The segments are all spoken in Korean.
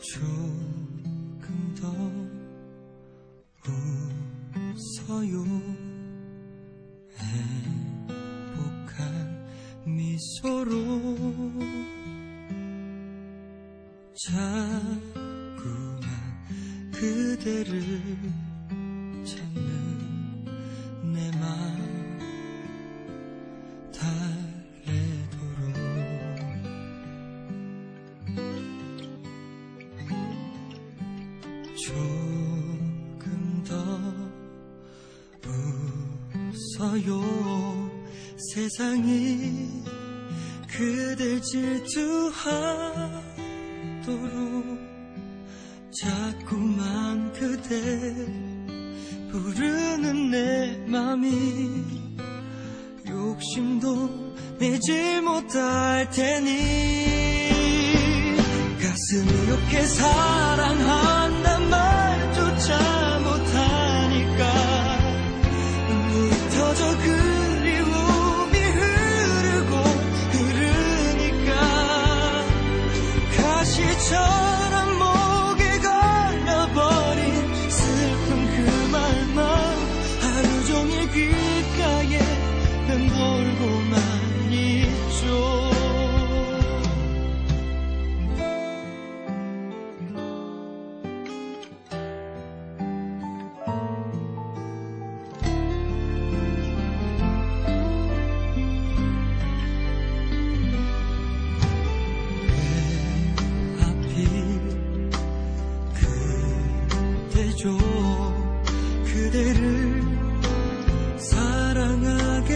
조금 더 웃어요. 행복한 미소로 자꾸만 그대를 찾는 조금 더 웃어요. 세상이 그댈 질투하도록 자꾸만 그대 부르는 내 맘이 욕심도 내지 못할 테니. 가슴이 이렇게 사랑한 그대죠 그대를 사랑하게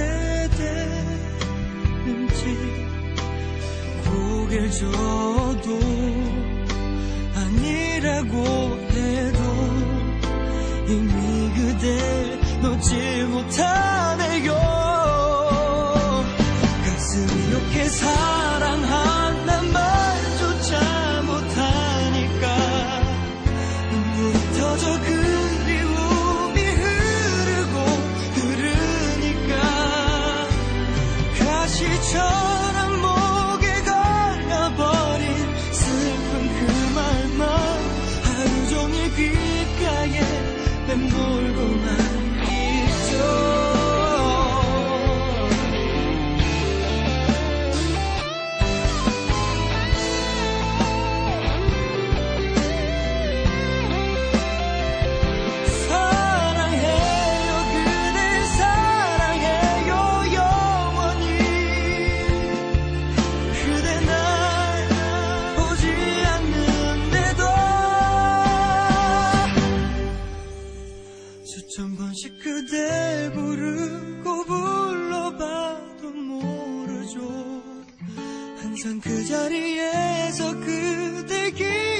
되는지 고개를 져도 아니라고 해도 이미 그댈 놓지 못하 수천 번씩 그대 부르고 불러봐도 모르죠. 항상 그 자리에서 그대 기다려도 모르죠